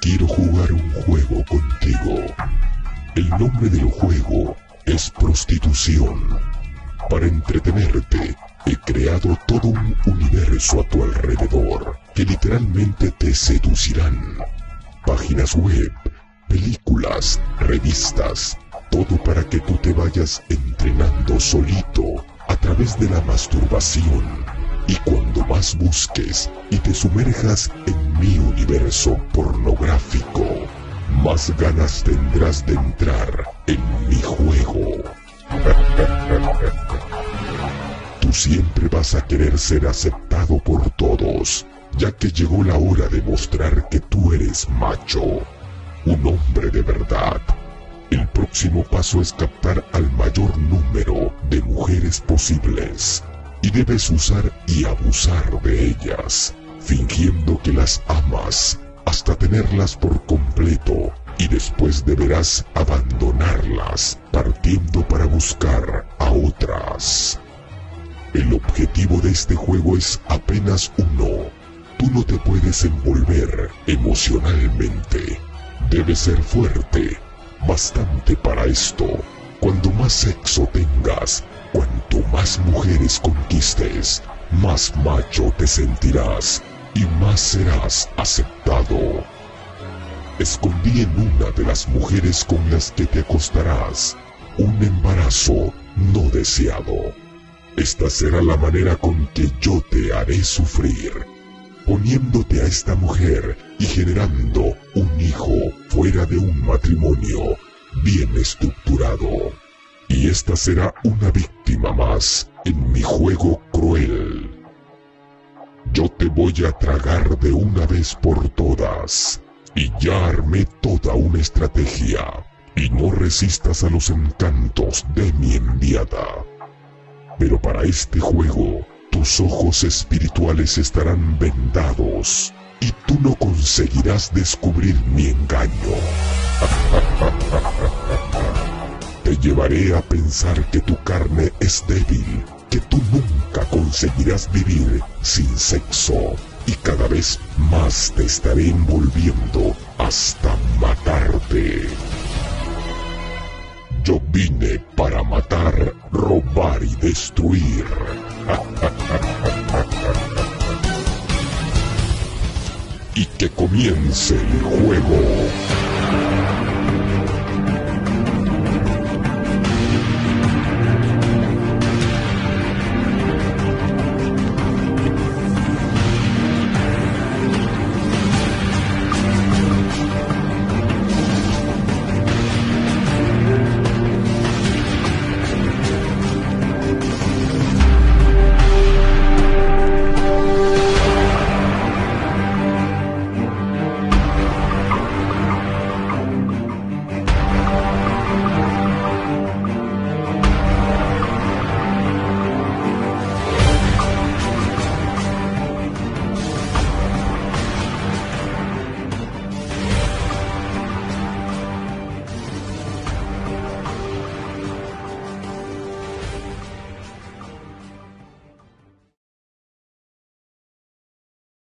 Quiero jugar un juego contigo. El nombre del juego es prostitución. Para entretenerte, he creado todo un universo a tu alrededor que literalmente te seducirán. Páginas web, películas, revistas, todo para que tú te vayas entrenando solito a través de la masturbación. Y cuando más busques y te sumerjas en mi universo pornográfico, más ganas tendrás de entrar en mi juego. Tú siempre vas a querer ser aceptado por todos, ya que llegó la hora de mostrar que tú eres macho, un hombre de verdad. El próximo paso es captar al mayor número de mujeres posibles y debes usar y abusar de ellas, fingiendo que las amas hasta tenerlas por completo y después deberás abandonarlas partiendo para buscar a otras. El objetivo de este juego es apenas uno. Tú no te puedes envolver emocionalmente. Debes ser fuerte, bastante para esto. Cuando más sexo tengas, cuanto más mujeres conquistes, más macho te sentirás y más serás aceptado. Escondí en una de las mujeres con las que te acostarás un embarazo no deseado. Esta será la manera con que yo te haré sufrir, poniéndote a esta mujer y generando un hijo fuera de un matrimonio bien estructurado. Y esta será una víctima más en mi juego cruel. Yo te voy a tragar de una vez por todas. Y ya armé toda una estrategia. Y no resistas a los encantos de mi enviada. Pero para este juego, tus ojos espirituales estarán vendados y tú no conseguirás descubrir mi engaño. Te llevaré a pensar que tu carne es débil, que tú nunca conseguirás vivir sin sexo y cada vez más te estaré envolviendo hasta matarte. Yo vine para matar, robar y destruir. y que comience el juego.